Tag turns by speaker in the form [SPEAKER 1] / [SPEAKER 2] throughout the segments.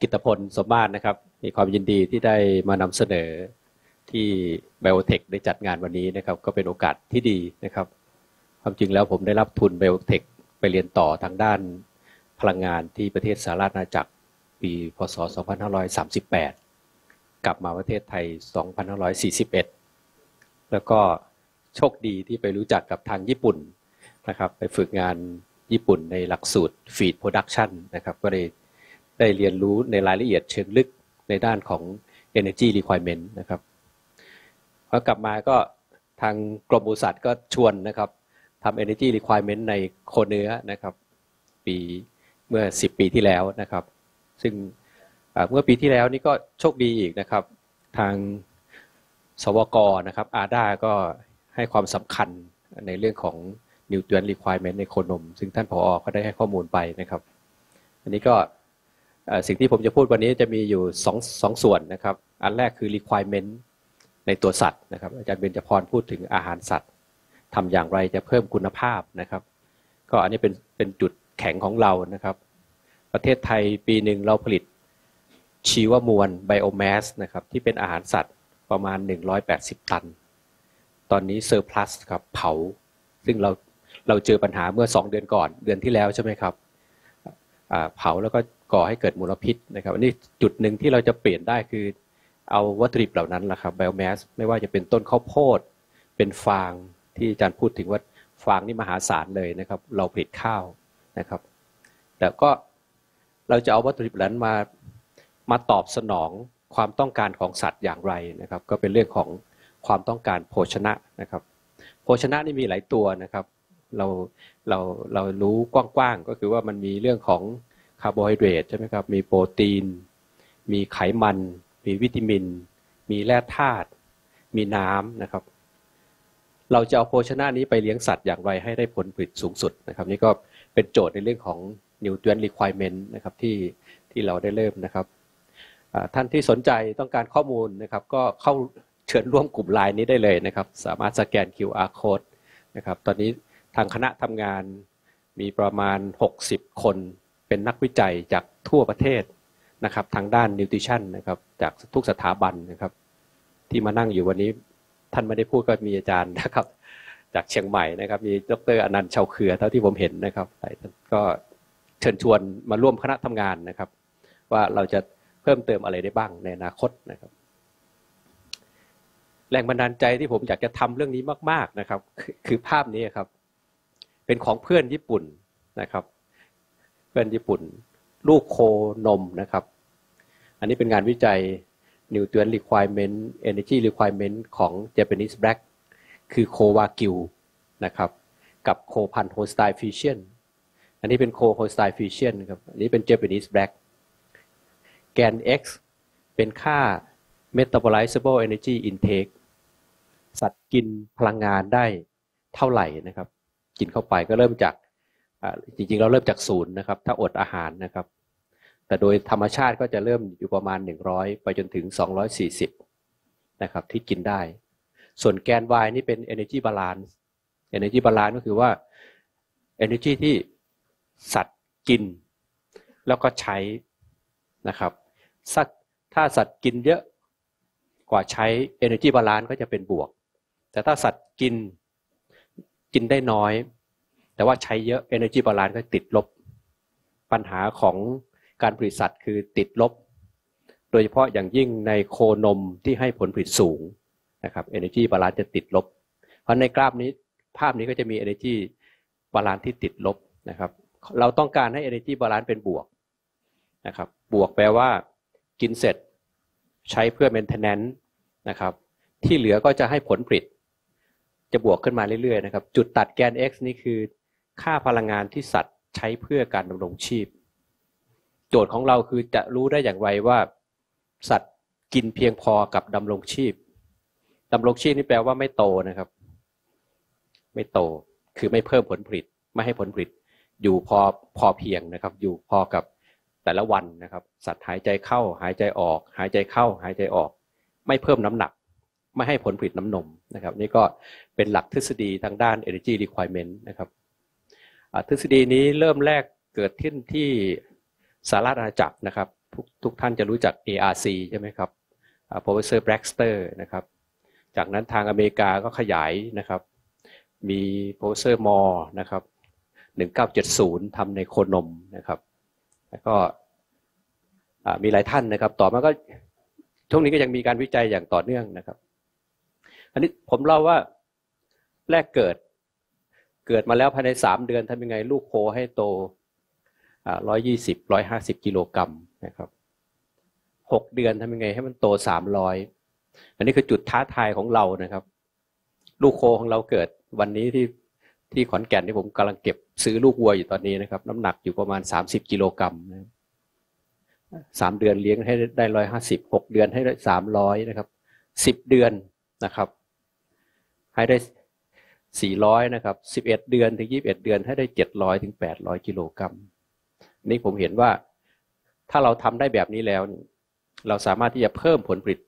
[SPEAKER 1] กิตพลสมมาตรนะครับ มีความยินดีที่ได้มานำเสนอที่ Biotech ได้จัดงานวันนี้นะครับ ก็เป็นโอกาสที่ดีนะครับ ความจริงแล้วผมได้รับทุน Biotech ไปเรียนต่อทางด้านพลังงานที่ประเทศสหรัฐอาณาจักรปี พศ 2538 กลับมาประเทศไทย 2541 แล้วก็โชคดีที่ไปรู้จักกับทางญี่ปุ่นนะครับ ไปฝึกงานญี่ปุ่นในหลักสูตร Feed Production นะครับ ก็ได้ ได้เรียนรู้ในรายละเอียดเชิงลึกในด้านของ Energy Requirement นะครับพอกลับมาก็ทางกรมบริษัทก็ชวนนะครับทำ Energy Requirement ในโคเนื้อนะครับ ปีเมื่อ 10 ปีที่แล้วนะครับ ซึ่งเมื่อปีที่แล้วนี่ก็โชคดีอีกนะครับ ทางสวกนะครับอาด้าก็ให้ความสำคัญในเรื่องของ Nutrient Requirement ในโคนม ซึ่งท่านผออก็ได้ให้ข้อมูลไปนะครับ อันนี้ก็ สิ่งที่ผมจะพูดวันนี้จะมีอยู่สองสองส่วนนะครับ อันแรกคือ requirement ในตัวสัตว์นะครับ อาจารย์เบญจพรพูดถึงอาหารสัตว์ทำอย่างไรจะเพิ่มคุณภาพนะครับ ก็อันนี้เป็นเป็นจุดแข็งของเรานะครับ ประเทศไทยปีหนึ่งเราผลิตชีวมวลไบโอแมสนะครับที่เป็นอาหารสัตว์ประมาณ 180 ตัน ตอนนี้เซอร์พลัสครับเผา ซึ่งเราเราเจอปัญหาเมื่อ 2 เดือนก่อนเดือนที่แล้วใช่ไหมครับเผาแล้วก็ ก่อให้เกิดมลพิษนะครับอันนี้จุดหนึ่งที่เราจะเปลี่ยนได้คือ เอาวัตถุดิบเหล่านั้นแหละครับไบโอแมสไม่ว่าจะเป็นต้นข้าวโพด เป็นฟางที่อาจารย์พูดถึงว่าฟางนี่มหาศาลเลยนะครับ เราผลิตข้าวนะครับ แต่ก็เราจะเอาวัตถุดิบเหล่านั้นมามาตอบสนองความต้องการของสัตว์อย่างไรนะครับ ก็เป็นเรื่องของความต้องการโภชนะนะครับ โภชนะนี่มีหลายตัวนะครับ เราเราเรารู้กว้างๆก็คือว่ามันมีเรื่องของ คาร์โบไฮเดรตใช่ไหมครับ มีโปรตีน มีไขมัน มีวิตามิน มีแร่ธาตุ มีน้ำนะครับ เราจะเอาโภชนะนี้ไปเลี้ยงสัตว์อย่างไรให้ได้ผลผลิตสูงสุดนะครับ นี่ก็เป็นโจทย์ในเรื่องของ nutrient requirement นะครับที่ที่เราได้เริ่มนะครับ ท่านที่สนใจต้องการข้อมูลนะครับ ก็เข้าเชิญร่วมกลุ่มไลน์นี้ได้เลยนะครับ สามารถสแกน QR code นะครับ ตอนนี้ทางคณะทำงานมีประมาณ 60 คน เป็นนักวิจัยจากทั่วประเทศนะครับ ทางด้านนิวทริชั่นนะครับ จากทุกสถาบันนะครับ ที่มานั่งอยู่วันนี้ท่านไม่ได้พูดก็มีอาจารย์นะครับ จากเชียงใหม่นะครับ มีดรอนันต์ชาวเครือเท่าที่ผมเห็นนะครับก็เชิญชวนมาร่วมคณะทำงานนะครับ ว่าเราจะเพิ่มเติมอะไรได้บ้างในอนาคตนะครับ แรงบันดาลใจที่ผมอยากจะทำเรื่องนี้มาก ๆนะครับ คือภาพนี้ครับ เป็นของเพื่อนญี่ปุ่นนะครับ เพื่อนญี่ปุ่น ลูกโคนมนะครับ อันนี้เป็นงานวิจัย Nutrient Requirement Energy Requirement ของ Japanese Black คือโควากิวนะครับกับโคพันธุ์โฮลสไตน์ฟรีเซียนอันนี้เป็นโคโฮลสไตน์ฟรีเซียนครับอันนี้เป็น Japanese Black แกน x เป็นค่า metabolizable energy intake สัตว์กินพลังงานได้เท่าไหร่นะครับ กินเข้าไปก็เริ่มจาก จริงๆ เราเริ่มจากศูนย์นะครับ ถ้าอดอาหารนะครับ แต่โดยธรรมชาติก็จะเริ่มอยู่ประมาณ 100 ไปจนถึง 240 นะครับ ที่กินได้ ส่วนแกน y นี่เป็น energy balance energy balance ก็คือว่า energy ที่สัตว์กิน แล้วก็ใช้นะครับสัตว์ถ้าสัตว์กินเยอะกว่าใช้ energy balance ก็จะเป็นบวก แต่ถ้าสัตว์กินกินได้น้อย แต่ว่าใช้เยอะ energy balance ก็ติดลบ ปัญหาของการผลิตสัตว์คือติดลบ โดยเฉพาะอย่างยิ่งในโคนมที่ให้ผลผลิตสูงนะครับ energy balance จะติดลบ เพราะในกราฟนี้ภาพนี้ก็จะมี energy balance ที่ติดลบนะครับเราต้องการให้ energy balance เป็นบวกนะครับบวกแปลว่ากินเสร็จใช้เพื่อ maintenance นะครับที่เหลือก็จะให้ผลผลิต จะบวกขึ้นมาเรื่อยๆนะครับจุดตัดแกน x นี่คือ ค่าพลังงานที่สัตว์ใช้เพื่อการดำรงชีพ โจทย์ของเราคือจะรู้ได้อย่างไรว่า สัตว์กินเพียงพอกับดำรงชีพดำรงชีพนี่แปลว่าไม่โตนะครับ ไม่โตคือไม่เพิ่มผลผลิตไม่ให้ผลผลิต อยู่พอพอเพียงนะครับ อยู่พอกับแต่ละวันนะครับ สัตว์หายใจเข้า หายใจออก หายใจเข้า หายใจออก ไม่เพิ่มน้ำหนัก ไม่ให้ผลผลิตน้ำนมนะครับ นี่ก็เป็นหลักทฤษฎีทางด้าน energy requirement นะครับ ทฤษฎีนี้เริ่มแรกเกิดขึ้นที่สหรัฐอาณาจักรนะครับทุกทุกท่านจะรู้จัก ARC ใช่ไหมครับ Professor Baxter นะครับ จากนั้นทางอเมริกาก็ขยายนะครับ มี Professor Moore นะครับ1970ทำในโคนมนะครับ แล้วก็มีหลายท่านนะครับ ต่อมาก็ช่วงนี้ก็ยังมีการวิจัยอย่างต่อเนื่องนะครับ อันนี้ผมเล่าว่าแรกเกิด เกิดมาแล้วภายในสามเดือนทำยังไงลูกโคให้โตร้อยยี่สิบร้อยห้าสิบกิโลกรัมนะครับหกเดือนทำยังไงให้มันโตสามร้อยอันนี้คือจุดท้าทายของเรานะครับ ลูกโคของเราเกิดวันนี้ที่ที่ขอนแก่นที่ผมกำลังเก็บซื้อลูกวัวอยู่ตอนนี้นะครับ น้ำหนักอยู่ประมาณสามสิบกิโลกรัมนะสามเดือนเลี้ยงให้ได้ร้อยห้าสิบหกเดือนให้ได้สามร้อยนะครับสิบเดือนนะครับ ให้ได้ สี่ร้อยนะครับสิบเอ็ดเดือนถึงยี่บเอ็ดเดือนให้ได้เจ็ดร้อยถึงแปดร้อยกิโลกรัมนี่ผมเห็นว่าถ้าเราทำได้แบบนี้แล้ว เราสามารถที่จะเพิ่มผลผลิต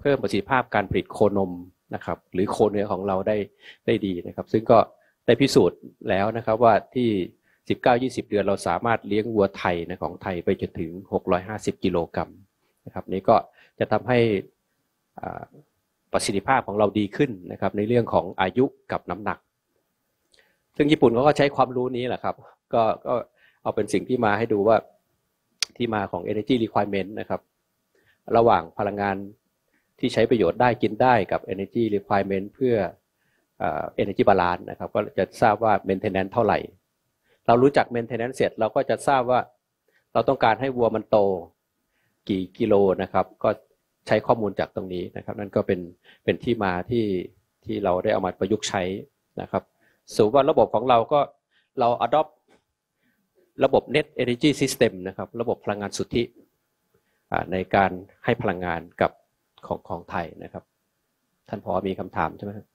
[SPEAKER 1] เพิ่มประสิทธิภาพการผลิตโคนมนะครับ หรือโคเนื้อของเราได้ได้ดีนะครับ ซึ่งก็ได้พิสูจน์แล้วนะครับว่าที่ 19-20 เดือนเราสามารถเลี้ยงวัวไทยนะของไทยไปจนถึง 650 กิโลกรัมนะครับ นี้ก็จะทำให้ ประสิทธิภาพของเราดีขึ้นนะครับ ในเรื่องของอายุกับน้ำหนัก ซึ่งญี่ปุ่นเขาก็ใช้ความรู้นี้แหละครับ ก็ก็เอาเป็นสิ่งที่มาให้ดูว่าที่มาของ energy requirement นะครับ ระหว่างพลังงานที่ใช้ประโยชน์ได้กินได้กับ energy requirement เพื่อ energy balance นะครับ ก็จะทราบว่า maintenance เท่าไหร่ เรารู้จัก maintenance เสร็จเราก็จะทราบว่าเราต้องการให้วัวมันโตกี่กิโลนะครับ ก็ ใช้ข้อมูลจากตรงนี้นะครับ นั่นก็เป็นเป็นที่มาที่ที่เราได้เอามาประยุกต์ใช้นะครับสูว่าระบบของเราก็เรา adopt ระบบ Net Energy System นะครับ ระบบพลังงานสุทธิในการให้พลังงานกับของของไทยนะครับ ท่านพอมีคำถามใช่ไหมครับ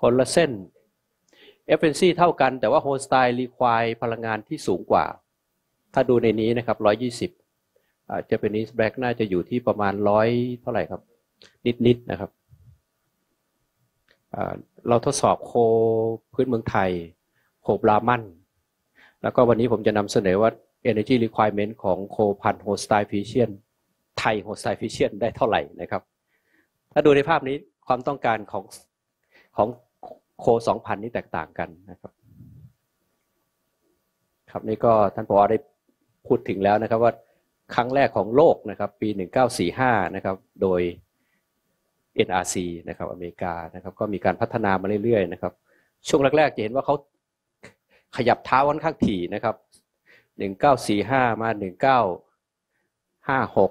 [SPEAKER 1] คนละเส้น FNC เท่ากันแต่ว่าโฮสไตล์รีควายพลังงานที่สูงกว่า ถ้าดูในนี้นะครับร้อยยี่สิบเจแปนิสแบล็กน่าจะอยู่ที่ประมาณร้อยเท่าไหร่ครับ นิดๆนนะครับเราทดสอบโคพื้นเมืองไทย โคบรามัน แล้วก็วันนี้ผมจะนำเสนอว่า energy requirement ของโคพันธุ์โฮลสไตน์ฟรีเซียนไทยโฮลสไตน์ฟรีเซียนได้เท่าไหร่นะครับ ถ้าดูในภาพนี้ความต้องการของของโคสองพันธุ์นี้แตกต่างกันนะครับ ครับนี่ก็ท่านผอได้ พูดถึงแล้วนะครับว่าครั้งแรกของโลกนะครับปี 1945 นะครับโดย NRC นะครับอเมริกานะครับก็มีการพัฒนามาเรื่อยๆนะครับช่วงแรกๆจะเห็นว่าเขาขยับเท้าค่อนข้างถี่นะครับ 1945 มา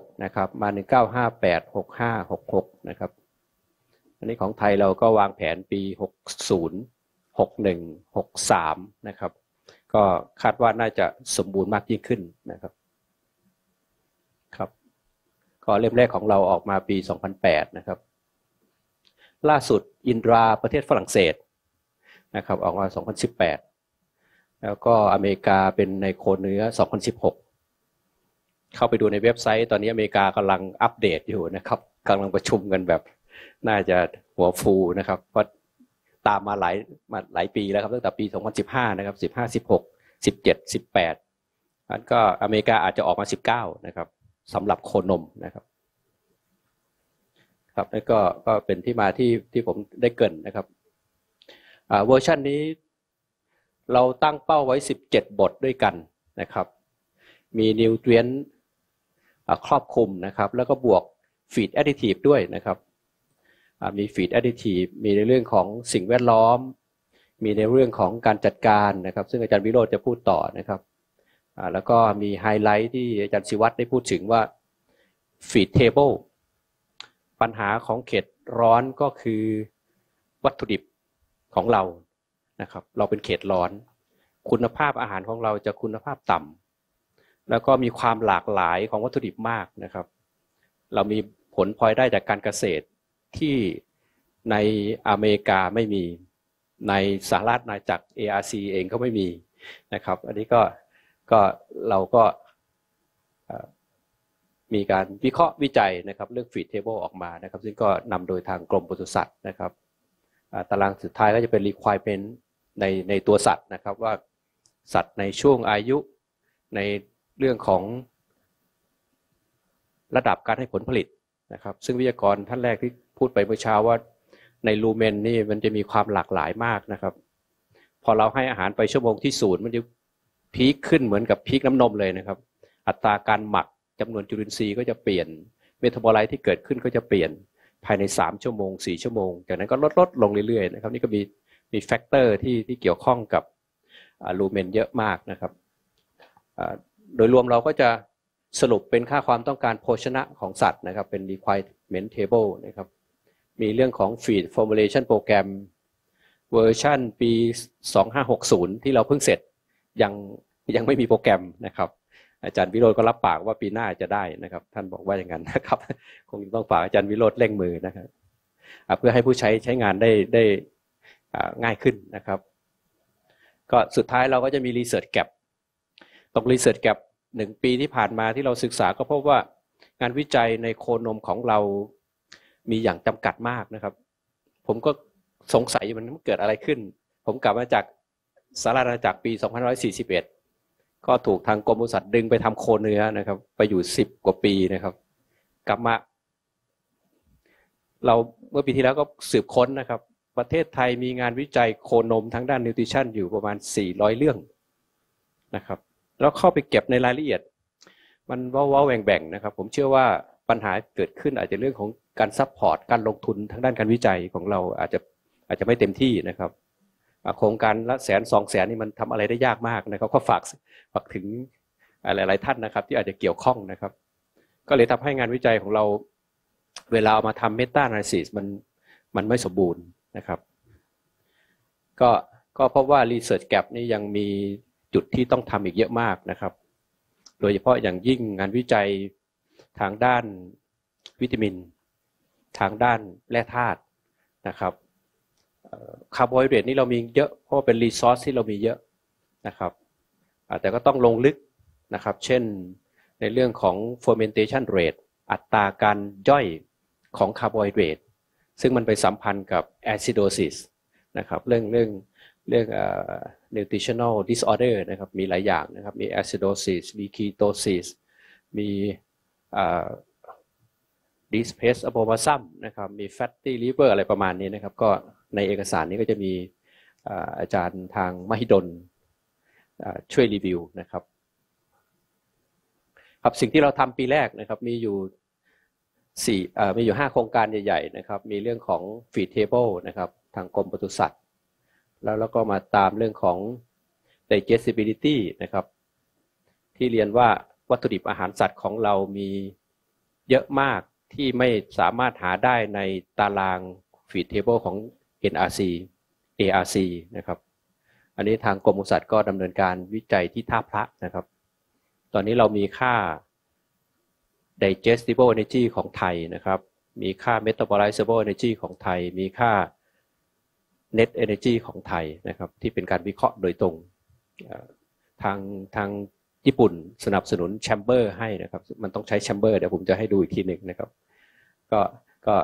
[SPEAKER 1] 1956 นะครับมา 1958 65 66 นะครับอันนี้ของไทยเราก็วางแผนปี 60 61 63 นะครับ ก็คาดว่าน่าจะสมบูรณ์มากยิ่งขึ้นนะครับครับก็เล่มแรกของเราออกมาปี 2008 นะครับ ล่าสุดอินดราประเทศฝรั่งเศสนะครับออกมา 2018 แล้วก็อเมริกาเป็นในโคเนื้อ 2016 เข้าไปดูในเว็บไซต์ ตอนนี้อเมริกากำลังอัปเดตอยู่นะครับกำลังประชุมกันแบบน่าจะหัวฟูนะครับเพราะ ตามมาหลายมาหลายปีแล้วครับตั้งแต่ปี 2015 นะครับ 15 16 17 18อันก็อเมริกาอาจจะออกมา 19 นะครับสำหรับโคนมนะครับ ครับแล้วก็ก็เป็นที่มาที่ที่ผมได้เกินนะครับเวอร์ชันนี้เราตั้งเป้าไว้ 17 บทด้วยกันนะครับ มีนิวเทรียนครอบคลุมนะครับ แล้วก็บวกfeed additive ด้วยนะครับ มี feed additive มีในเรื่องของสิ่งแวดล้อม มีในเรื่องของการจัดการนะครับ ซึ่งอาจารย์วิโรจน์จะพูดต่อนะครับแล้วก็มีไฮไลท์ที่อาจารย์ศิวัตรได้พูดถึงว่า feed table ปัญหาของเขตร้อนก็คือวัตถุดิบของเรานะครับ เราเป็นเขตร้อน คุณภาพอาหารของเราจะคุณภาพต่ำแล้วก็มีความหลากหลายของวัตถุดิบมากนะครับ เรามีผลพลอยได้จากการเกษตร ที่ในอเมริกาไม่มีในสหราชอาณาจักร ARC เองก็ไม่มีนะครับ อันนี้ก็ก็เราก็มีการวิเคราะห์วิจัยนะครับเรื่อง feed table ออกมานะครับ ซึ่งก็นำโดยทางกรมปศุสัตว์นะครับตารางสุดท้ายก็จะเป็น requirement ในในตัวสัตว์นะครับว่าสัตว์ในช่วงอายุในเรื่องของระดับการให้ผลผลิต นะครับ ซึ่งวิทยากรท่านแรกที่พูดไปเมื่อเช้าว่าใน rumen นี่มันจะมีความหลากหลายมากนะครับ พอเราให้อาหารไปชั่วโมงที่ศูนย์มันจะ peak ขึ้นเหมือนกับ peak น้ำนมเลยนะครับ อัตราการหมักจำนวนจุลินทรีย์ก็จะเปลี่ยน metabolite ที่เกิดขึ้นก็จะเปลี่ยนภายใน 3 ชั่วโมง 4 ชั่วโมง จากนั้นก็ลดลดลงเรื่อยๆนะครับ นี่ก็มีมี factor ที่ที่เกี่ยวข้องกับ rumen เยอะมากนะครับโดยรวมเราก็จะ สรุปเป็นค่าความต้องการโภชนะของสัตว์นะครับ เป็น requirement table นะครับ มีเรื่องของ feed formulation program เวอร์ชันปี 2560 ที่เราเพิ่งเสร็จยังยังไม่มีโปรแกรมนะครับ อาจารย์วิโรจน์ก็รับปากว่าปีหน้าจะได้นะครับ ท่านบอกว่าอย่างนั้นนะครับ คงต้องฝากอาจารย์วิโรจน์เร่งมือนะครับเพื่อให้ผู้ใช้ใช้งานได้ได้ง่ายขึ้นนะครับ ก็สุดท้ายเราก็จะมี research gap ตรง research gap หนึ่งปีที่ผ่านมาที่เราศึกษาก็พบว่างานวิจัยในโคนมของเรามีอย่างจำกัดมากนะครับ ผมก็สงสัยมันเกิดอะไรขึ้น ผมกลับมาจากสารนาจากปี 2541 ก็ถูกทางกรมบริษัทดึงไปทำโคเนื้อนะครับ ไปอยู่ 10 กว่าปีนะครับ กลับมา เราเมื่อปีที่แล้วก็สืบค้นนะครับ ประเทศไทยมีงานวิจัยโคนมทั้งด้าน nutrition อยู่ประมาณ 400 เรื่องนะครับ แล้วเข้าไปเก็บในรายละเอียด มันว้าวแหว่งแบ่งนะครับ ผมเชื่อว่าปัญหาเกิดขึ้นอาจจะเรื่องของการ support การลงทุนทางด้านการวิจัยของเราอาจจะอาจจะไม่เต็มที่นะครับโครงการละแสนสองแสนนี่มันทำอะไรได้ยากมากนะครับ ก็ฝากฝากถึงหลาย ๆ ท่านนะครับ ที่อาจจะเกี่ยวข้องนะครับ ก็เลยทำให้งานวิจัยของเรา เวลาเอามาทำเมตา a นาลิซิสมันมันไม่สมบูรณ์นะครับ ก็ก็เพราะว่า Research Gap นี่ยังมี จุดที่ต้องทำอีกเยอะมากนะครับ โดยเฉพาะอย่างยิ่งงานวิจัยทางด้านวิตามิน ทางด้านแร่ธาตุนะครับคาร์โบไฮเดรตนี่เรามีเยอะเพราะเป็น resource ที่เรามีเยอะนะครับแต่ก็ต้องลงลึกนะครับ เช่นในเรื่องของ fermentation rate อัตราการย่อยของคาร์โบไฮเดรตซึ่งมันไปสัมพันธ์กับ acidosis นะครับเรื่องเรื่อง เรื่อง nutritional disorder นะครับ มีหลายอย่างนะครับ มี acidosis มี ketosis มี dysphasia abomasum นะครับ มี fatty liver อะไรประมาณนี้นะครับ ก็ในเอกสารนี้ก็จะมีอาจารย์ทางมหิดลช่วยรีวิวนะครับ ครับสิ่งที่เราทำปีแรกนะครับมีอยู่สี่มีอยู่ห้าโครงการใหญ่ ๆ นะครับ มีเรื่องของ feed table นะครับ ทางกรมปศุสัตว์ แล้วแล้วก็มาตามเรื่องของ digestibility นะครับ ที่เรียนว่าวัตถุดิบอาหารสัตว์ของเรามีเยอะมากที่ไม่สามารถหาได้ในตาราง feed table ของ NRC ARC นะครับ อันนี้ทางกรมสัตว์ก็ดำเนินการวิจัยที่ท่าพระนะครับ ตอนนี้เรามีค่า digestible energy ของไทยนะครับ มีค่า metabolizable energy ของไทย มีค่า net energy ของไทยนะครับที่เป็นการวิเคราะห์โดยตรงทางทางญี่ปุ่นสนับสนุนแชมเบอร์ให้นะครับ มันต้องใช้แชมเบอร์เดี๋ยวผมจะให้ดูอีกทีหนึ่งนะครับ ก็ก็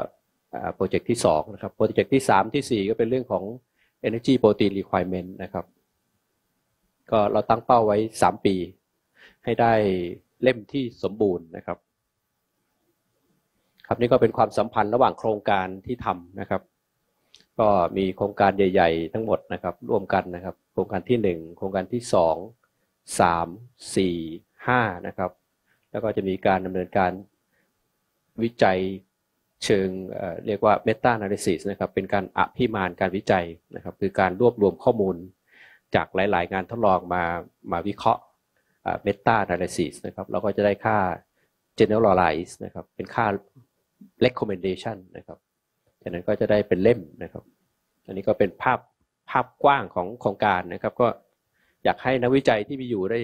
[SPEAKER 1] โปรเจกต์ที่2นะครับโปรเจกต์ที่ 3 ที่ 4 ก็เป็นเรื่องของ energy protein requirement นะครับ ก็เราตั้งเป้าไว้ 3 ปี ให้ได้เล่มที่สมบูรณ์นะครับ ครับนี่ก็เป็นความสัมพันธ์ระหว่างโครงการที่ทำนะครับ ก็มีโครงการใหญ่ ๆ ทั้งหมดนะครับร่วมกันนะครับ โครงการที่ 1 โครงการที่ 2 3 4 5นะครับ แล้วก็จะมีการดำเนินการวิจัยเชิงเรียกว่า Meta Analysis นะครับเป็นการอภิมานการวิจัยนะครับคือการรวบรวมข้อมูลจากหลาย ๆ งานทดลองมามาวิเคราะห์ Meta Analysis นะครับเราก็จะได้ค่า Generalize นะครับเป็นค่า Recommendation นะครับ จากนั้นก็จะได้เป็นเล่มนะครับ อันนี้ก็เป็นภาพภาพกว้างของโครงการนะครับ ก็อยากให้นักวิจัยที่มีอยู่ได้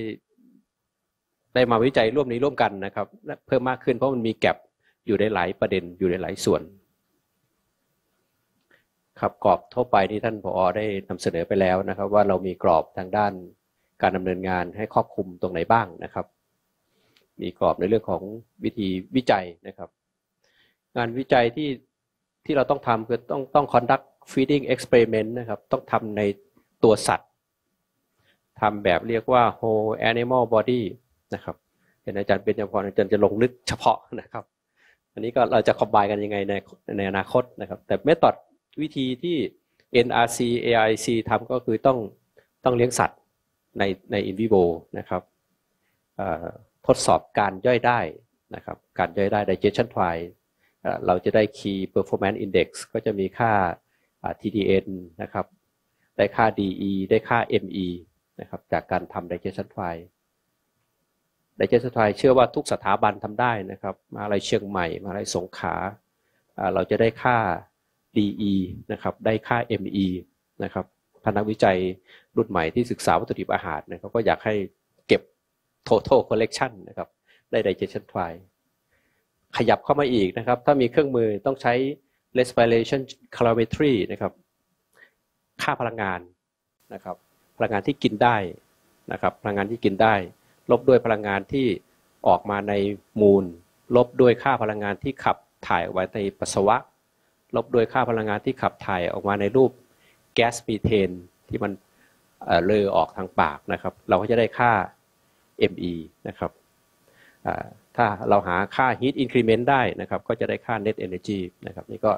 [SPEAKER 1] ได้มาวิจัยร่วมนี้ร่วมกันนะครับ เพิ่มมากขึ้นเพราะมันมีแกลบอยู่ในหลายประเด็นอยู่ในหลายส่วน ครับกรอบทั่วไปที่ท่านผอได้นำเสนอไปแล้วนะครับ ว่าเรามีกรอบทางด้านการดำเนินงานให้ครอบคลุมตรงไหนบ้างนะครับ มีกรอบในเรื่องของวิธีวิจัยนะครับ งานวิจัยที่ ที่เราต้องทำคือต้องต้อง conduct feeding experiment นะครับต้องทำในตัวสัตว์ทำแบบเรียกว่า whole animal body นะครับเห็นอาจารย์เป็นยพรอาจารย์จะลงลึกเฉพาะนะครับ อันนี้ก็เราจะคอมไบกันยังไงในในอนาคตนะครับ แต่เมธอดวิธีที่ NRC AIC ทำก็คือต้องต้องเลี้ยงสัตว์ในใน in vivo นะครับทดสอบการย่อยได้นะครับ การย่อยได้ digestion trial เราจะได้ key performance index ก็จะมีค่า TDN นะครับ ได้ค่า DE ได้ค่า ME นะครับจากการทำ digestion trial digestion trial เชื่อว่าทุกสถาบันทำได้นะครับ มาอะไรเชียงใหม่ มาอะไรสงขาเราจะได้ค่า DE นะครับ ได้ค่า ME นะครับพนักวิจัยรุ่นใหม่ที่ศึกษาวัตถุดิบอาหารนะครับก็อยากให้เก็บ total collection นะครับ ได้ digestion trial ขยับเข้ามาอีกนะครับ ถ้ามีเครื่องมือต้องใช้ respiration calorimetry นะครับ ค่าพลังงานนะครับ พลังงานที่กินได้นะครับ พลังงานที่กินได้ ลบด้วยพลังงานที่ออกมาในมูล ลบด้วยค่าพลังงานที่ขับถ่ายออกมาในปัสสาวะ ลบด้วยค่าพลังงานที่ขับถ่ายออกมาในรูปแก๊สมีเทนที่มันเลอออกทางปากนะครับ เราก็จะได้ค่า ME นะครับ ถ้าเราหาค่า heat increment ได้นะครับก็จะได้ค่า net energy นะครับนี่ก็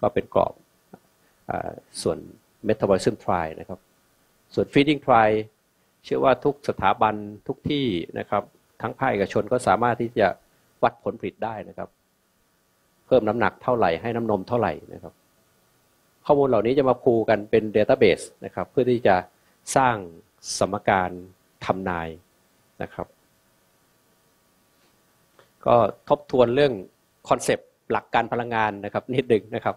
[SPEAKER 1] ก็เป็นกรอบอส่วน metabolism trial นะครับส่วน feeding trial เชื่อว่าทุกสถาบันทุกที่นะครับทั้งภาคเอกชนก็สามารถที่จะวัดผลผลิตได้นะครับ เพิ่มน้ำหนักเท่าไหร่ให้น้ำนมเท่าไหร่นะครับ ข้อมูลเหล่านี้จะมา pool กันเป็น database นะครับเพื่อที่จะสร้างสมการทำนายนะครับ ก็ทบทวนเรื่อง concept หลักการพลังงานนะครับนิดหนึ่งนะครับ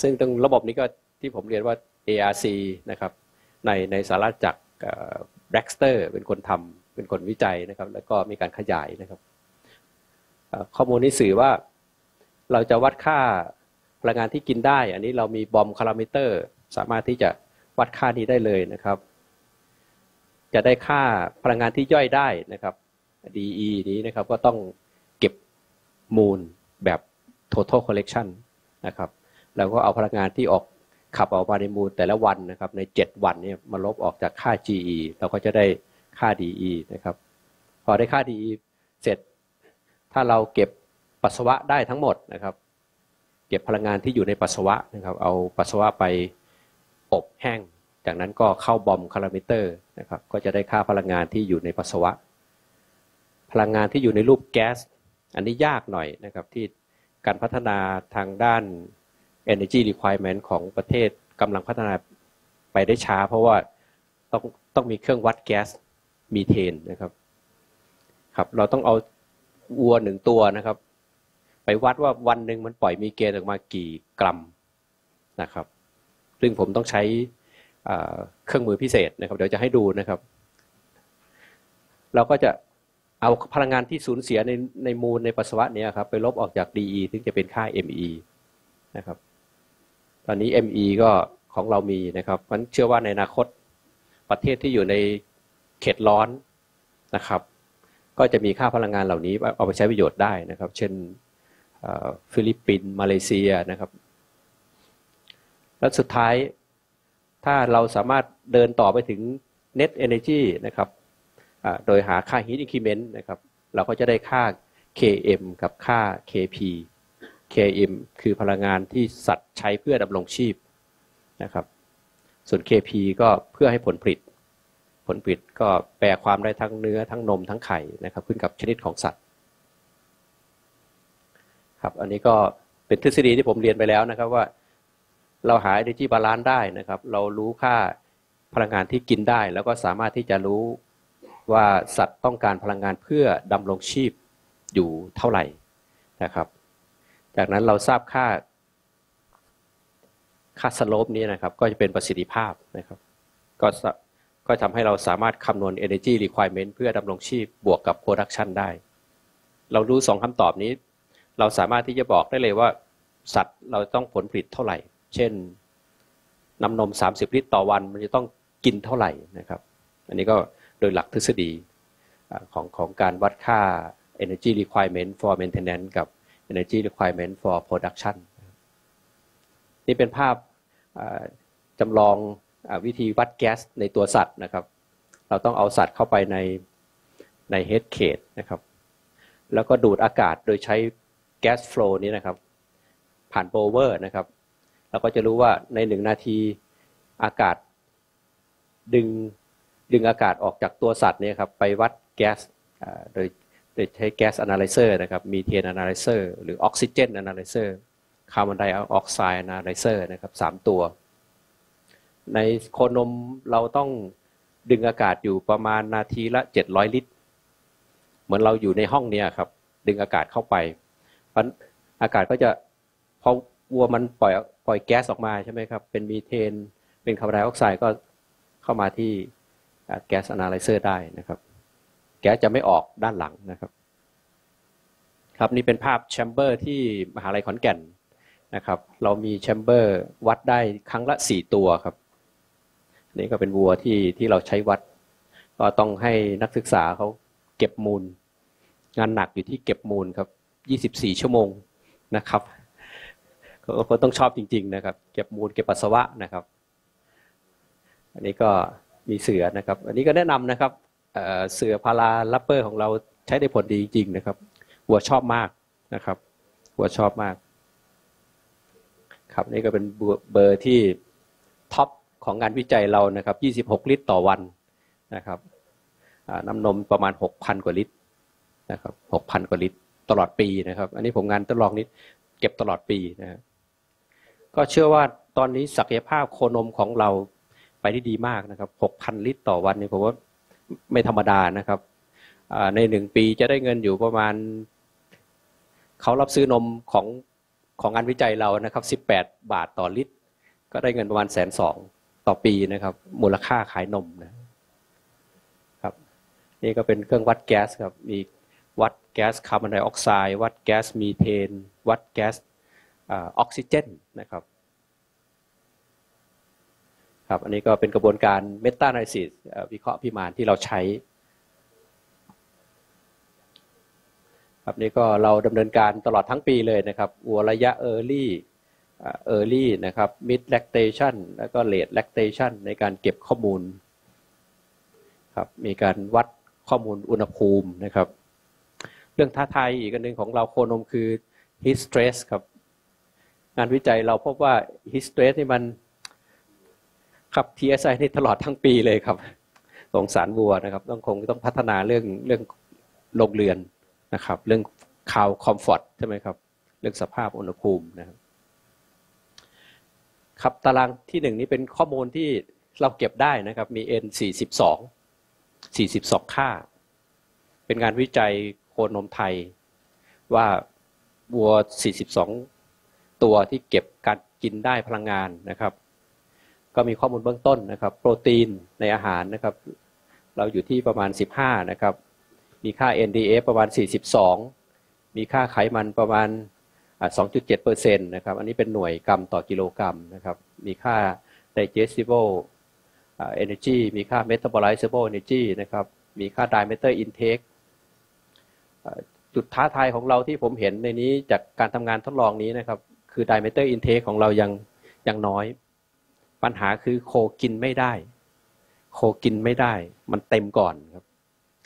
[SPEAKER 1] ซึ่งตรงระบบนี้ก็ที่ผมเรียนว่า ARC นะครับในในสาระจากแบล็กสเตอร์เป็นคนทำเป็นคนวิจัยนะครับ แล้วก็มีการขยายนะครับ ข้อมูลนี้สื่อว่าเราจะวัดค่าพลังงานที่กินได้ อันนี้เรามีบอมคารามิเตอร์ สามารถที่จะวัดค่านี้ได้เลยนะครับ จะได้ค่าพลังงานที่ย่อยได้นะครับ DE นี้นะครับก็ต้องเก็บมูลแบบ total collection นะครับแล้วก็เอาพลังงานที่ออกขับออกมาในมูลแต่ละวันนะครับใน 7 วันนี้มาลบออกจากค่า GE เราก็จะได้ค่า DE นะครับพอได้ค่า DE เสร็จ ถ้าเราเก็บปัสสาวะได้ทั้งหมดนะครับ เก็บพลังงานที่อยู่ในปัสสาวะนะครับ เอาปัสสาวะไปอบแห้ง จากนั้นก็เข้าบอมคารามิเตอร์นะครับ ก็จะได้ค่าพลังงานที่อยู่ในปัสสาวะ พลังงานที่อยู่ในรูปแก๊ส อันนี้ยากหน่อยนะครับที่การพัฒนาทางด้าน energy requirement ของประเทศกำลังพัฒนาไปได้ช้า เพราะว่าต้องต้องมีเครื่องวัดแก๊สมีเทนนะครับครับ เราต้องเอาวัวหนึ่งตัวนะครับ ไปวัดว่าวันหนึ่งมันปล่อยมีเกณฑ์ออกมากี่กรัมนะครับ ซึ่งผมต้องใช้เครื่องมือพิเศษนะครับ เดี๋ยวจะให้ดูนะครับ เราก็จะ เอาพลังงานที่สูญเสียในในมูลในปัสสาวะนี้ครับไปลบออกจาก DE ซึ่งจะเป็นค่า ME นะครับ ตอนนี้ ME ก็ของเรามีนะครับมันเชื่อว่าในอนาคตประเทศที่อยู่ในเขตร้อนนะครับ ก็จะมีค่าพลังงานเหล่านี้เอาไปใช้ประโยชน์ได้นะครับ เช่นฟิลิปปินส์มาเลเซียนะครับและสุดท้ายถ้าเราสามารถเดินต่อไปถึง net energy นะครับ โดยหาค่า heat increment นะครับเราก็จะได้ค่า km กับค่า kp km คือพลังงานที่สัตว์ใช้เพื่อดำรงชีพนะครับ ส่วน kp ก็เพื่อให้ผลผลิต ผลผลิตก็แปลความได้ทั้งเนื้อทั้งนมทั้งไข่นะครับขึ้นกับชนิดของสัตว์ครับอันนี้ก็เป็นทฤษฎีที่ผมเรียนไปแล้วนะครับว่า เราหา energy balance ได้นะครับ เรารู้ค่าพลังงานที่กินได้ แล้วก็สามารถที่จะรู้ ว่าสัตว์ต้องการพลังงานเพื่อดำรงชีพอยู่เท่าไหร่นะครับ จากนั้นเราทราบค่า ค่าสโลปนี้นะครับ ก็จะเป็นประสิทธิภาพนะครับ ก็ก็ทำให้เราสามารถคำนวณ energy requirement เพื่อดำรงชีพบวกกับ production ได้ เรารู้สองคำตอบนี้ เราสามารถที่จะบอกได้เลยว่า สัตว์เราต้องผลผลิตเท่าไหร่ เช่นน้ำนม 30 ลิตรต่อวันมันจะต้องกินเท่าไหร่นะครับ อันนี้ก็ โดยหลักทฤษฎีของของการวัดค่า energy requirement for maintenance กับ energy requirement for production นี่เป็นภาพจำลองวิธีวัดแก๊สในตัวสัตว์นะครับ เราต้องเอาสัตว์เข้าไปในใน head cage นะครับ แล้วก็ดูดอากาศโดยใช้ gas flow นี้นะครับ ผ่าน blower นะครับ เราก็จะรู้ว่าในหนึ่งนาทีอากาศดึง ดึงอากาศออกจากตัวสัตว์เนี่ยครับไปวัดแก๊สโดยโดยใช้ gas analyzer นะครับมีเทน analyzer หรือออกซิเจน analyzer คาร์บอนไดออกไซด์ analyzer นะครับสามตัว ในโคนมเราต้องดึงอากาศอยู่ประมาณนาทีละ 700 ลิตร เหมือนเราอยู่ในห้องเนี่ยครับ ดึงอากาศเข้าไปอากาศก็จะพอวัวมันปล่อยปล่อยแก๊สออกมาใช่ไหมครับ เป็นมีเทน เป็นคาร์บอนไดออกไซด์ก็เข้ามาที่ แก๊สอนาลิเซอร์ได้นะครับ แก๊สจะไม่ออกด้านหลังนะครับ ครับนี่เป็นภาพแชมเบอร์ที่มหาลัยขอนแก่นนะครับ เรามีแชมเบอร์วัดได้ครั้งละสี่ตัวครับนี่ก็เป็นวัวที่ที่เราใช้วัด ก็ต้องให้นักศึกษาเขาเก็บมูล งานหนักอยู่ที่เก็บมูลครับยี่สิบสี่ชั่วโมงนะครับก็ต้องชอบจริง ๆ นะครับ เก็บมูลเก็บปัสสาวะนะครับ อันนี้ก็ มีเสือนะครับ อันนี้ก็แนะนำนะครับเสือพาราลัปเปอร์ของเราใช้ได้ผลดีจริงนะครับหัวชอบมากนะครับหัวชอบมาก ครับนี่ก็เป็นเบอร์ที่ท็อปของงานวิจัยเรานะครับ 26 ลิตรต่อวันนะครับน้ำนมประมาณ 6,000 กว่าลิตรนะครับ 6,000 กว่าลิตรตลอดปีนะครับ อันนี้ผมงานทดลองนี้เก็บตลอดปีนะครับก็เชื่อว่าตอนนี้ศักยภาพโคนมของเรา ไปได้ดีมากนะครับ6,000ลิตรต่อวันนี่ผมว่าไม่ธรรมดานะครับในหนึ่งปีจะได้เงินอยู่ประมาณ เขารับซื้อนมของของงานวิจัยเรานะครับ 18 บาทต่อลิตร ก็ได้เงินประมาณแสนสองต่อปีนะครับ มูลค่าขายนมนะครับ นี่ก็เป็นเครื่องวัดแก๊สครับ มีวัดแก๊สคาร์บอนไดออกไซด์ วัดแก๊สมีเทน วัดแก๊สออกซิเจนนะครับ ครับอันนี้ก็เป็นกระบวนการเมตาไนซิสวิเคราะห์พิมานที่เราใช้ครับนี่ก็เราดำเนินการตลอดทั้งปีเลยนะครับวัวระยะ Early Early นะครับ Mid Lactation แล้วก็ Late Lactation ในการเก็บข้อมูลครับมีการวัดข้อมูลอุณหภูมินะครับ เรื่องท้าทายอีกอันหนึ่งของเราโคนมคือ heat stress ครับ งานวิจัยเราพบว่า heat stress นี่มัน ครับ TSI นี่ตลอดทั้งปีเลยครับสงสารวัวนะครับ ต้องคงต้องพัฒนาเรื่องเรื่องโรงเรือนนะครับ เรื่องคาวคอมฟอร์ตใช่ไหมครับ เรื่องสภาพอุณหภูมินะครับครับตารางที่หนึ่งนี้เป็นข้อมูลที่เราเก็บได้นะครับ มี N 42 42 ค่า เป็นงานวิจัยโคนมไทย ว่าวัว 42 ตัวที่เก็บการกินได้พลังงานนะครับ ก็มีข้อมูลเบื้องต้นนะครับ โปรตีนในอาหารนะครับ เราอยู่ที่ประมาณ 15 นะครับ มีค่า NDF ประมาณ 42 มีค่าไขมันประมาณ 2.7%นะครับ อันนี้เป็นหน่วยกรัมต่อกิโลกรัมนะครับ มีค่า digestible energy มีค่า metabolizable energy นะครับ มีค่า diameter intake จุดท้าทายของเราที่ผมเห็นในนี้จากการทำงานทดลองนี้นะครับ คือ diameter intake ของเรายังยังน้อย ปัญหาคือโคกินไม่ได้ โคกินไม่ได้ มันเต็มก่อนครับ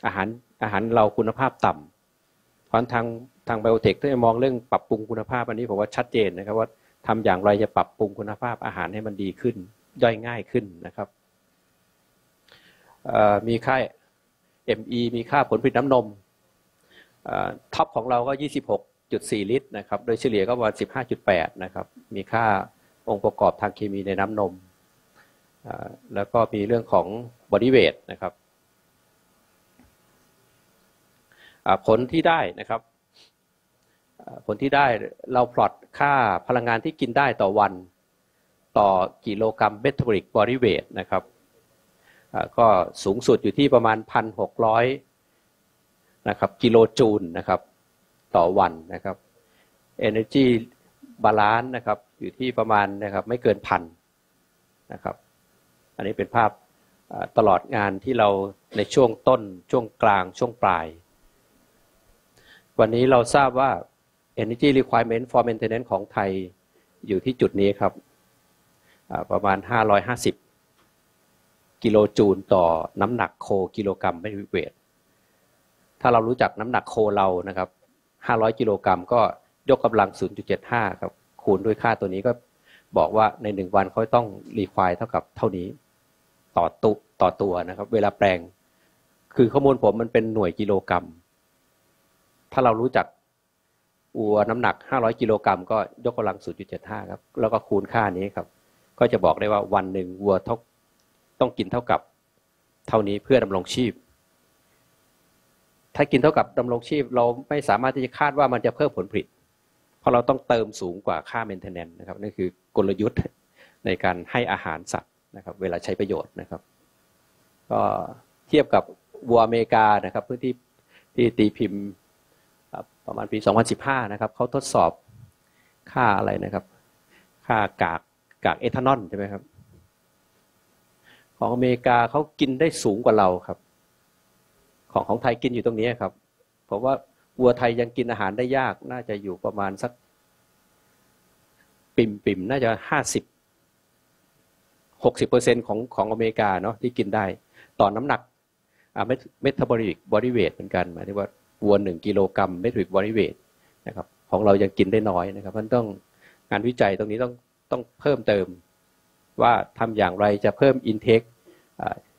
[SPEAKER 1] อาหารอาหารเราคุณภาพต่ำเพราะทางทางไบโอเทคถ้าจะมองเรื่องปรับปรุงคุณภาพอันนี้ผมว่าชัดเจนนะครับว่าทำอย่างไรจะปรับปรุงคุณภาพอาหารให้มันดีขึ้น ย่อยง่ายขึ้นนะครับมีค่า ME มีค่าผลผลิตน้ำนม top ของเราก็ 26.4 ลิตรนะครับ โดยเฉลี่ยก็ประมาณ15.8 นะครับ มีค่า องค์ประกอบทางเคมีในน้ำนม แล้วก็มีเรื่องของ body weight นะครับผลที่ได้นะครับ ผลที่ได้เราพลอตค่าพลังงานที่กินได้ต่อวันต่อกิโลกรัมเมตาบอลิกบอดี้เวทนะครับก็สูงสุดอยู่ที่ประมาณ 1,600นะครับกิโลจูลนะครับต่อวันนะครับ Energy Balance นะครับ อยู่ที่ประมาณนะครับไม่เกินพันนะครับ อันนี้เป็นภาพตลอดงานที่เราในช่วงต้นช่วงกลางช่วงปลาย วันนี้เราทราบว่า Energy Requirement for Maintenance ของไทยอยู่ที่จุดนี้ครับประมาณ 550 กิโลจูลต่อน้ำหนักโคกิโลกรัมไม่ทริเวทถ้าเรารู้จักน้ำหนักโคเรานะครับ 500 กิโลกรัมก็ยกกำลัง 0.75 ครับ คูณด้วยค่าตัวนี้ก็บอกว่าในหนึ่งวันเขาต้องรีควายเท่ากับเท่านี้ต่อตุต่อตัวนะครับ เวลาแปลง คือข้อมูลผมมันเป็นหน่วยกิโลกรัม ถ้าเรารู้จักวัวน้ำหนัก 500 กิโลกรัมก็ยกกำลัง 0.75 ครับ แล้วก็คูณค่านี้ครับ ก็จะบอกได้ว่าวันหนึ่งวัวต้องกินเท่ากับเท่านี้เพื่อดำรงชีพ ถ้ากินเท่ากับดำรงชีพ เราไม่สามารถที่จะคาดว่ามันจะเพิ่มผลผลิต เพราะเราต้องเติมสูงกว่าค่า maintenance นะครับนั่นคือกลยุทธ์ในการให้อาหารสัตว์นะครับเวลาใช้ประโยชน์นะครับ ก็เทียบกับวัวอเมริกานะครับพื้นที่ที่ตีพิมพ์ประมาณปี 2015 นะครับเขาทดสอบค่าอะไรนะครับ ค่ากากกากเอทานอลใช่ไหมครับ ของอเมริกาเขากินได้สูงกว่าเราครับ ของของไทยกินอยู่ตรงนี้ครับ เพราะว่า วัวไทยยังกินอาหารได้ยาก น่าจะอยู่ประมาณสัก ปิ่มปิ่มน่าจะห้าสิบหกสิบเปอร์เซ็นของของอเมริกาเนาะที่กินได้ ต่อนน้ำหนักเมตาบอลิกบอดีเวทเหมือนกันหมายถึงว่าวัวหนึ่งกิโลกรัมเมตริกบอดีเวทนะครับ ของเรายังกินได้น้อยนะครับมันต้องงานวิจัยตรงนี้ต้องต้องเพิ่มเติม ว่าทำอย่างไรจะเพิ่มอินเทค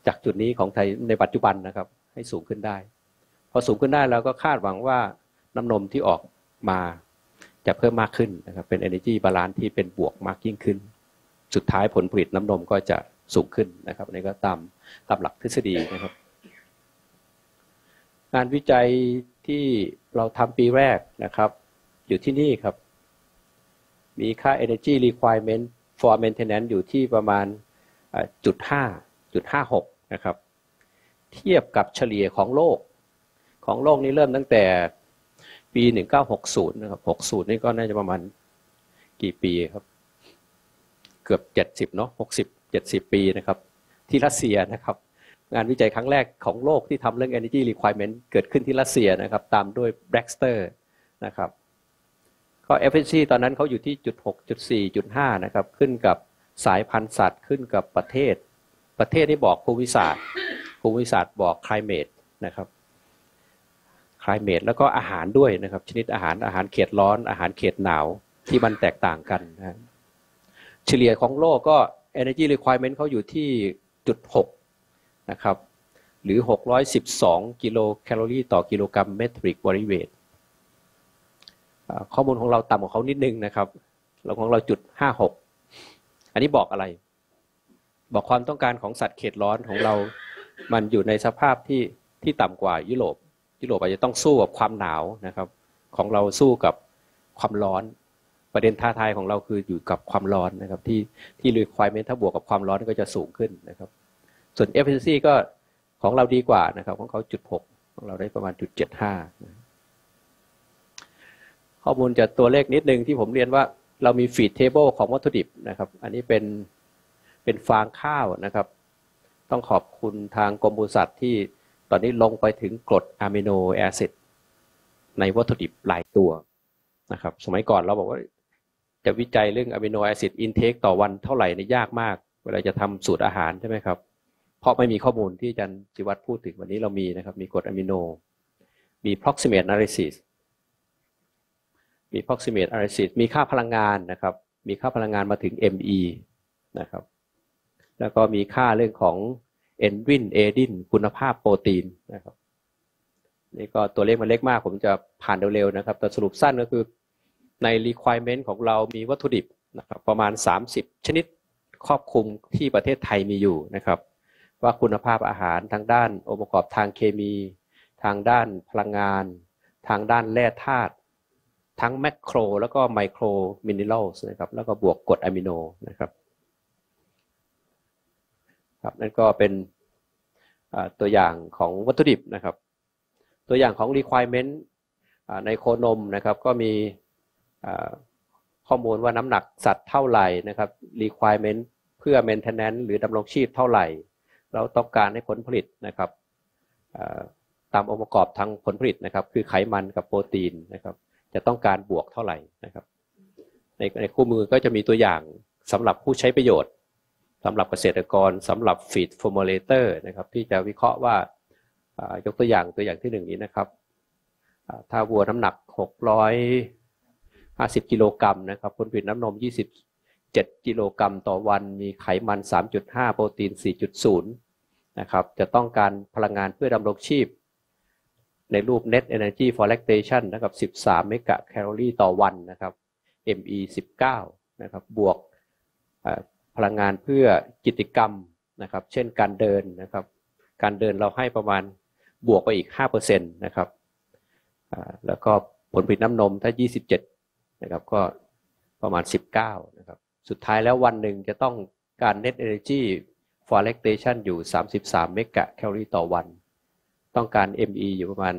[SPEAKER 1] จากจุดนี้ของไทยในปัจจุบันนะครับ ให้สูงขึ้นได้ พอสูงขึ้นได้เราก็คาดหวังว่าน้ำนมที่ออกมาจะเพิ่มมากขึ้นนะครับเป็น energy balance ที่เป็นบวกมากยิ่งขึ้น สุดท้ายผลผลิตน้ำนมก็จะสูงขึ้นนะครับนี่ก็ตามตามหลักทฤษฎีนะครับ งานวิจัยที่เราทำปีแรกนะครับ อยู่ที่นี่ครับ มีค่า energy requirement for maintenance อยู่ที่ประมาณจุดห้าจุดห้าหกนะครับ เทียบกับเฉลี่ยของโลก ของโลกนี้เริ่มตั้งแต่ปี 1960 นะครับ 60 นี่ก็น่าจะประมาณกี่ปีครับ เกือบ 70 เนาะ60 70 ปีนะครับ ที่รัสเซียนะครับ งานวิจัยครั้งแรกของโลกที่ทำเรื่อง energy requirement เกิดขึ้นที่รัสเซียนะครับ ตามด้วย Blackster นะครับ ก็ efficiency ตอนนั้นเขาอยู่ที่จุด6จุด4จุด5นะครับ ขึ้นกับสายพันธุ์สัตว์ขึ้นกับประเทศ ประเทศที่บอกภูมิศาสตร์ ภูมิศาสตร์บอก climate นะครับ climate แล้วก็อาหารด้วยนะครับ ชนิดอาหารอาหารเขตร้อน อาหารเขตหนาวที่มันแตกต่างกันนะเฉลี่ยของโลกก็ energy requirement เขาอยู่ที่จุด6นะครับหรือ 612 กิโลแคลอรี่ต่อกิโลกรัมเมตริกบริเวทข้อมูลของเราต่ำกว่าเขานิดนึงนะครับเราของเราจุด 56 อันนี้บอกอะไร บอกความต้องการของสัตว์เขตร้อนของเรา มันอยู่ในสภาพที่ที่ต่ำกว่ายุโรป ยุโรปอาจจะต้องสู้กับความหนาวนะครับ ของเราสู้กับความร้อน ประเด็นท้าทายของเราคืออยู่กับความร้อนนะครับ ที่ที่ requirement ถ้าบวกกับความร้อนก็จะสูงขึ้นนะครับ ส่วน efficiency ก็ของเราดีกว่านะครับของเขาจุดหกของเราได้ประมาณจุดเจ็ดห้าข้อมูลจากตัวเลขนิดนึงที่ผมเรียนว่าเรามี feed table ของวัตถุดิบนะครับ อันนี้เป็นเป็นฟางข้าวนะครับ ต้องขอบคุณทางกรมปศุสัตว์ที่ ตอนนี้ลงไปถึงกรด amino acid ในวัตถุดิบหลายตัวนะครับ สมัยก่อนเราบอกว่า จะวิจัยเรื่อง amino acid intake ต่อวันเท่าไหร่นี่ยากมาก เวลาจะทำสูตรอาหารใช่ไหมครับ เพราะไม่มีข้อมูลที่อาจารย์จิวัตรพูดถึงวันนี้เรามีนะครับ มีกรดอะมิโน มี proximate analysis มี proximate analysis มีค่าพลังงานนะครับ มีค่าพลังงานมาถึง ME นะครับ แล้วก็มีค่าเรื่องของ เอนวินเอดินคุณภาพโปรตีนนะครับนี่ก็ตัวเลขมันเล็กมาก ผมจะผ่านเร็วๆนะครับแต่สรุปสั้นก็คือใน requirement ของเรามีวัตถุดิบนะครับประมาณ 30 ชนิดครอบคลุมที่ประเทศไทยมีอยู่นะครับ ว่าคุณภาพอาหารทางด้านองค์ประกอบทางเคมี ทางด้านพลังงาน ทางด้านแร่ธาตุทั้งแมกโคร แล้วก็ไมโครมินเนลส์นะครับแล้วก็บวกกรดอะมิโนนะครับ ครับนั่นก็เป็นตัวอย่างของวัตถุดิบนะครับ ตัวอย่างของ requirement ในโคนมนะครับก็มีข้อมูลว่าน้ำหนักสัตว์เท่าไหร่นะครับ requirement เพื่อ maintenance หรือดำรงชีพเท่าไหร่ เราต้องการให้ผลผลิตนะครับตามองค์ประกอบทางผลผลิตนะครับ คือไขมันกับโปรตีนนะครับ จะต้องการบวกเท่าไหร่นะครับ ในในคู่มือก็จะมีตัวอย่างสำหรับผู้ใช้ประโยชน์ สำหรับเกษตรกรสำหรับ feed formulator นะครับที่จะวิเคราะห์ว่ายกตัวอย่างตัวอย่างที่หนึ่งนี้นะครับถ้าวัวน้ำหนัก 650 กิโลกรัมนะครับผลผลิตน้ำนม 27 กิโลกรัมต่อวัน มีไขมัน 3.5 โปรตีน 4.0 นะครับจะต้องการพลังงานเพื่อดำรงชีพ ในรูป net energy for lactation นะครับ 13 เมกะแคลอรี่ต่อวันนะครับ ME 19 นะครับบวก พลังงานเพื่อกิจกรรมนะครับ เช่นการเดินนะครับ การเดินเราให้ประมาณบวกไปอีก5%นะครับแล้วก็ผลผลิตน้ำนมถ้า 27นะครับก็ประมาณ 19นะครับสุดท้ายแล้ววันหนึ่งจะต้องการ net energy for lactation อยู่ 33 เมกะแคลอรี่ต่อวัน ต้องการ ME อยู่ประมาณ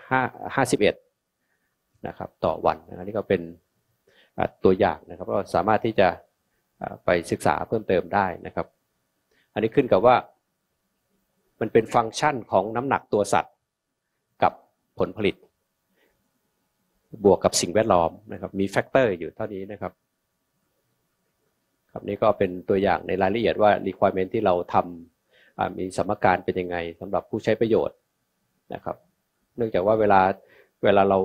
[SPEAKER 1] 15 51นะครับต่อวันอันนี้ก็เป็นตัวอย่างนะครับก็สามารถที่จะ ไปศึกษาเพิ่มเติมได้นะครับ อันนี้ขึ้นกับว่า มันเป็นฟังก์ชันของน้ำหนักตัวสัตว์กับผลผลิต บวกกับสิ่งแวดล้อมนะครับ มี factor อยู่เท่านี้นะครับครับนี่ก็เป็นตัวอย่างในรายละเอียดว่า requirement ที่เราทำมีสมการเป็นยังไงสำหรับผู้ใช้ประโยชน์นะครับ เนื่องจากว่าเวลาเวลาเรา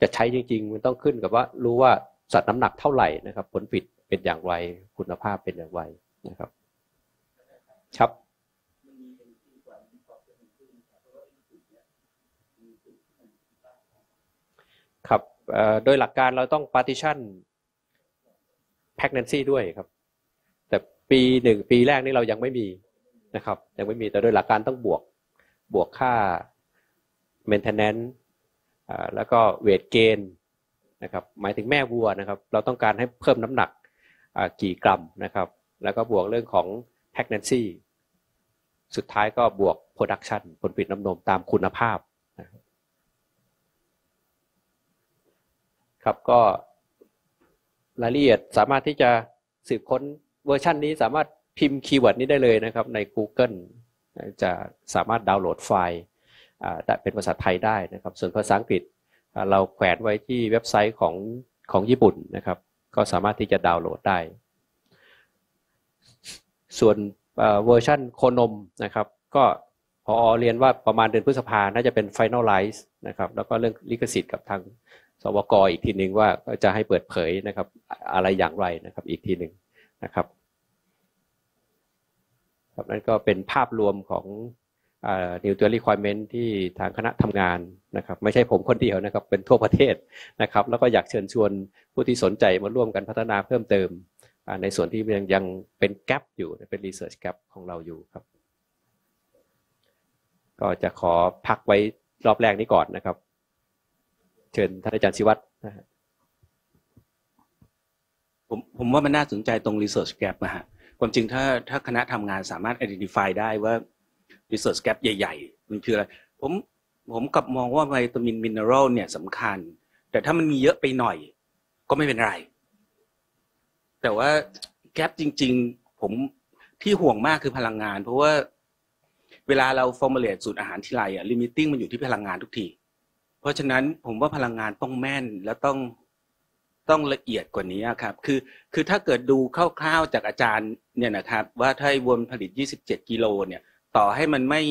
[SPEAKER 1] จะใช้จริง ๆ มันต้องขึ้นกับว่ารู้ว่าสัตว์น้ำหนักเท่าไหร่นะครับ ผลผลิต เป็นอย่างไรคุณภาพเป็นอย่างไรนะครับ ครับครับโดยหลักการเราต้อง partition pregnancy ด้วยครับ แต่ปีหนึ่งปีแรกนี่เรายังไม่มีนะครับ ยังไม่มีแต่โดยหลักการต้องบวกบวกค่า maintenance แล้วก็เวทเกนนะครับ หมายถึงแม่วัวนะครับ เราต้องการให้เพิ่มน้ำหนัก กี่กรัมนะครับ แล้วก็บวกเรื่องของ pregnancy สุดท้ายก็บวก production ผลผลิตน้ำนมตามคุณภาพครับก็รายละเอียดสามารถที่จะสืบค้นเวอร์ชันนี้สามารถพิมพ์ keyword นี้ได้เลยนะครับใน Google จะสามารถดาวน์โหลดไฟล์แต่เป็นภาษาไทยได้นะครับ ส่วนภาษาอังกฤษเราแขวนไว้ที่เว็บไซต์ของของญี่ปุ่นนะครับ ก็สามารถที่จะดาวน์โหลดได้ ส่วนเวอร์ชันโคนมนะครับ ก็พอเรียนว่าประมาณเดือนพฤษภาน่าจะเป็น finalize นะครับ แล้วก็เรื่องลิขสิทธิ์กับทางสวกอีกทีหนึ่งว่าจะให้เปิดเผยนะครับอะไรอย่างไรนะครับอีกทีหนึ่งนะครับครับนั่นก็เป็นภาพรวมของ nutrient requirement ที่ทางคณะทำงานนะครับไม่ใช่ผมคนเดียวนะครับเป็นทั่วประเทศนะครับแล้วก็อยากเชิญชวนผู้ที่สนใจมาร่วมกันพัฒนาเพิ่มเติม ในส่วนที่ยังยังเป็น gap อยู่เป็น research gap ของเราอยู่ครับ ก็จะขอพักไว้รอบแรกนี้ก่อนนะครับ เชิญท่านอาจารย์ศิวัตรนะฮะ
[SPEAKER 2] ผมผมว่ามันน่าสนใจตรง research gap นะฮะ ความจริงถ้าถ้าคณะทำงานสามารถ identify ได้ว่า research gap ใหญ่ ๆ มันคืออะไร ผมผมกลับมองว่าวิตามินมินเนอรัลเนี่ยสำคัญ แต่ถ้ามันมีเยอะไปหน่อย ก็ไม่เป็นไร แต่ว่าแกลบจริง ๆ ผมที่ห่วงมากคือพลังงาน เพราะว่าเวลาเรา formulate สูตรอาหารทีไรอะ limiting มันอยู่ที่พลังงานทุกที เพราะฉะนั้นผมว่าพลังงานต้องแม่นและต้องต้องละเอียดกว่านี้ครับ คือคือถ้าเกิดดูคร่าวๆจากอาจารย์เนี่ยนะครับ ว่าถ้าวัวผลิต 27 กิโลเนี่ย ต่อให้มันไม่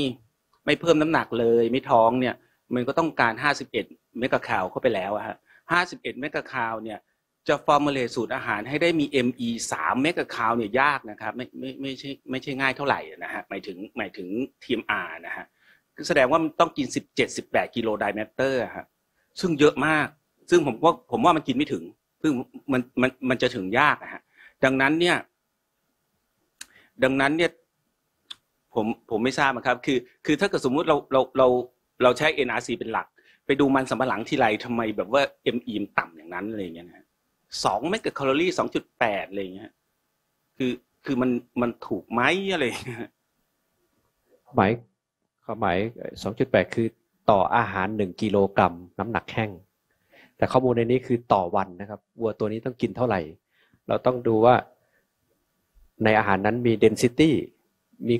[SPEAKER 2] ไม่เพิ่มน้ำหนักเลย ไม่ท้องเนี่ย มันก็ต้องการ 51 megacal เข้าไปแล้วฮะ51 megacal เนี่ยจะ formulate สูตรอาหารให้ได้มี ME 3 megacal เนี่ยยากนะครับไม่ไม่ไม่ใช่ไม่ใช่ง่ายเท่าไหร่นะฮะหมายถึงหมายถึงTMR นะฮะแสดงว่ามันต้องกินสิบเจ็ดสิบแปดกิโล dry matter ครับซึ่งเยอะมาก ซึ่งผมว่าผมว่ามันกินไม่ถึงซึ่งมันมันมันจะถึงยากอะฮะดังนั้นเนี่ย ดังนั้นเนี่ย ผมผมไม่ทราบนะครับ คือ คือถ้าเกิดสมมุติเราเราเราเราใช้ NRC เป็นหลัก ไปดูมันสำปะหลังทีไรทำไมแบบว่า ME มต่ำอย่างนั้นอะไรเงี้ยนะสองเมกะแคลอรี่สองจุดแปดอะไรเงี้ยคือคือมันมันถูกไหมอะไร
[SPEAKER 1] หมายความหมาย2.8คือต่ออาหาร1กิโลกรัมน้ำหนักแห้ง แต่ข้อมูลในนี้คือต่อวันนะครับ วัวตัวนี้ต้องกินเท่าไหร่ เราต้องดูว่าในอาหารนั้นมี density มี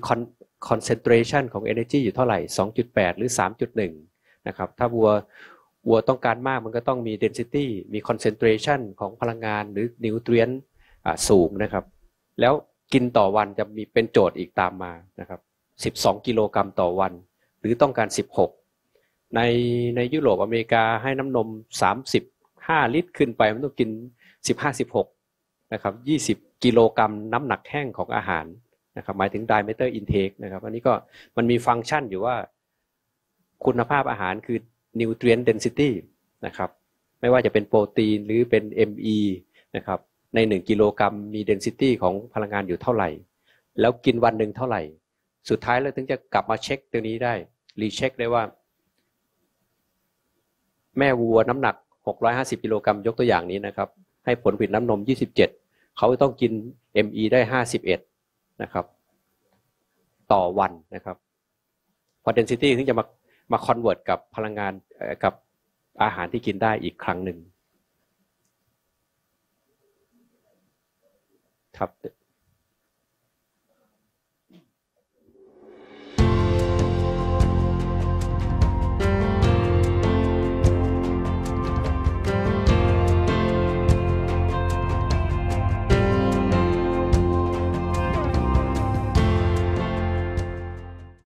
[SPEAKER 1] concentration ของ energy อยู่เท่าไหร่ 2.8 หรือ 3.1 นะครับ ถ้าวัววัวต้องการมากมันก็ต้องมี density มี concentration ของพลังงานหรือ nutrient สูงนะครับ แล้วกินต่อวันจะมีเป็นโจทย์อีกตามมานะครับ 12 กิโลกรัมต่อวัน หรือต้องการ 16 ในในยุโรปอเมริกาให้น้ำนม 35 ลิตรขึ้นไปมันต้องกิน 15 16 นะครับ 20 กิโลกรัมน้ำหนักแห้งของอาหาร นะครับหมายถึง diameter intake นะครับอันนี้ก็มันมีฟังก์ชันอยู่ว่าคุณภาพอาหารคือ nutrient density นะครับไม่ว่าจะเป็นโปรตีนหรือเป็น ME นะครับใน 1 กิโลกรัมมี density ของพลังงานอยู่เท่าไหร่ แล้วกินวันหนึ่งเท่าไหร่ สุดท้ายเราถึงจะกลับมาเช็คตัวนี้ได้รีเช็คได้ว่า แม่วัวน้ำหนัก 650 กิโลกรัมยกตัวอย่างนี้นะครับให้ผลผลิตน้ำนม 27 เขาต้องกิน ME ได้ 51 นะครับ ต่อวันนะครับพอ density ถึงจะมามา convert กับพลังงานกับอาหารที่กินได้อีกครั้งหนึ่งครับ